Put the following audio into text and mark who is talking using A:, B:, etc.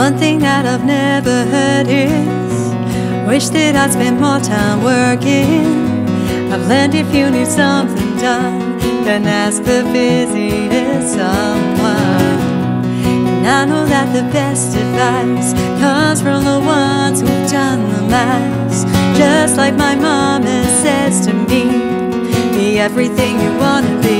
A: One thing that I've never heard is Wish that I'd spend more time working. I've learned if you need something done Then ask the busiest someone. And I know that the best advice Comes from the ones who've done the last Just like my mama says to me Be everything you wanna be.